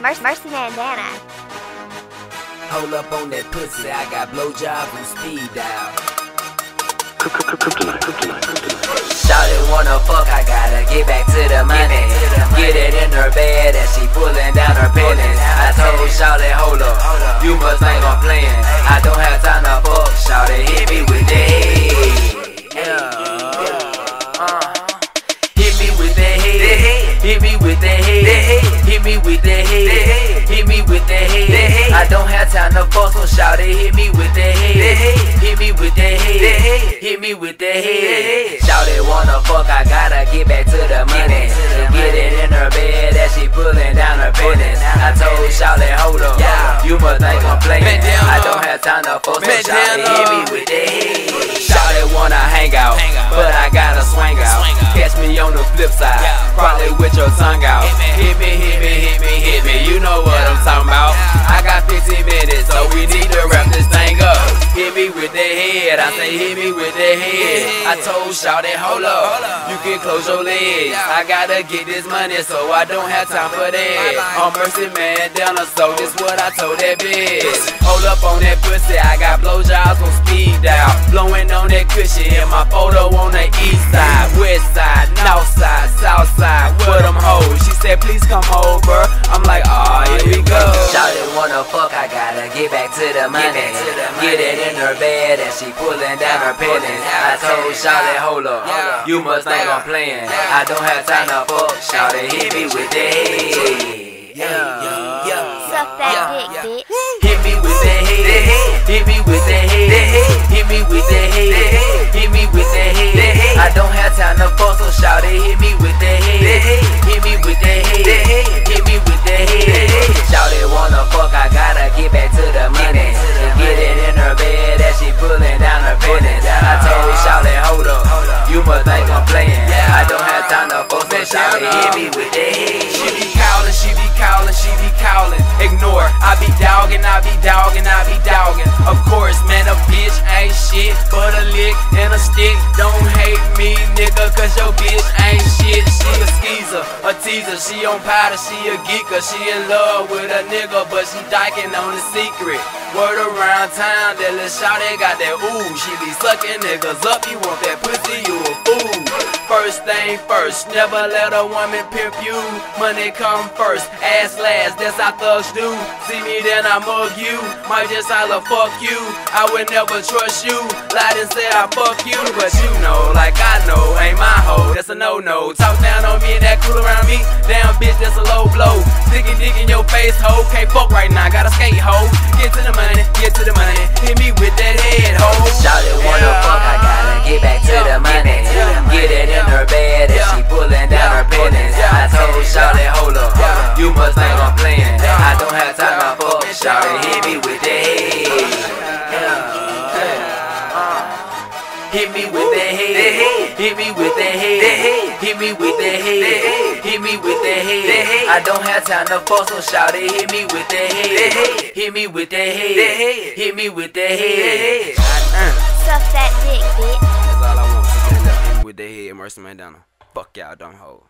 Mercy, Mercy Mandanna. Hold up on that pussy, I got blowjob from speed dial. Kryptonite, kryptonite, kryptonite. Shawty wanna fuck, I gotta get back to the money. Get it in her bed and she pulling down her panties. I told Shawty, hold up, you must think me with the head. Hit me with the head. I don't have time to fuck, so Shawty hit me with the head. Hit me with the head. Hit me with the head. Shawty wanna fuck, I gotta get back to the money. Get it in her bed as she pulling down her panties. I told Shawty, hold up, you must think I'm playing. I don't have time to fuck, so Shawty hit me with the head. Wanna hang out, but I gotta swing out. Catch me on the flip side, probably with your tongue out. Hit me, hit me, hit me, hit me. You know what I'm talking about. I got 15 me with the head, I say hit me with the head. I told Shawty, hold up, you can close your legs. I gotta get this money, so I don't have time for that. I'm Mercy Man down so this what I told that bitch. Hold up on that pussy, I got blowjobs on speed dial. Blowing on that cushion, and my photo on the east side, west side, north side, south side. Where them hoes? She said, please come over. I'm like, oh, here we go. Shawty wanna fuck, I gotta get back to the money. Get it in her bed and she pulling down her panties. I told Shawty, hold up, you must think I'm playing. I don't have time to fuck. Shawty hit me with the head. She be calling, she be calling, she be calling. Ignore, I be dogging, I be dogging, I be dogging. Teaser. She on powder, she a geeker. She in love with a nigga, but she dyking on the secret. Word around town, that little shawty got that ooh. She be sucking niggas up, you want that pussy, you a fool. First thing first, never let a woman pimp you. Money come first, ass last, that's how thugs do. See me, then I mug you. Might just holler, fuck you. I would never trust you. Lied and say I fuck you, but you know, like I that's a no no. Talk down on me and that cool around me. Damn bitch, that's a low blow. Sticky dick in your face, hoe. Can't fuck right now, gotta skate, hoe. Get to the money, get to the money. Hit me with that head, hoe. Shawty wanna fuck, I gotta get back to the money. Get it in her bed and she pulling down her panties. I told Shawty, hold up, you must think I'm playing. I don't have time to fuck. Shawty hit me with the head. Hit me with the head. Hit me with the head. Hit me with the head. Hit me with the head. I don't have time to fuck, so shout it. Hit me with the head. Hit me with the head. Hit me with the head. Suck that dick, bitch. That's all I want. Sit there and hit me with that head, Mercy Mandanna. Fuck y'all, dumb hoe.